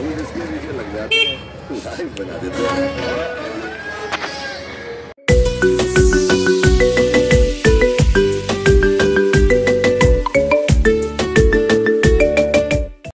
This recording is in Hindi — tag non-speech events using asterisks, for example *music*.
हम इसके पीछे लग जाते हैं। *laughs* लाइव बना देते हैं।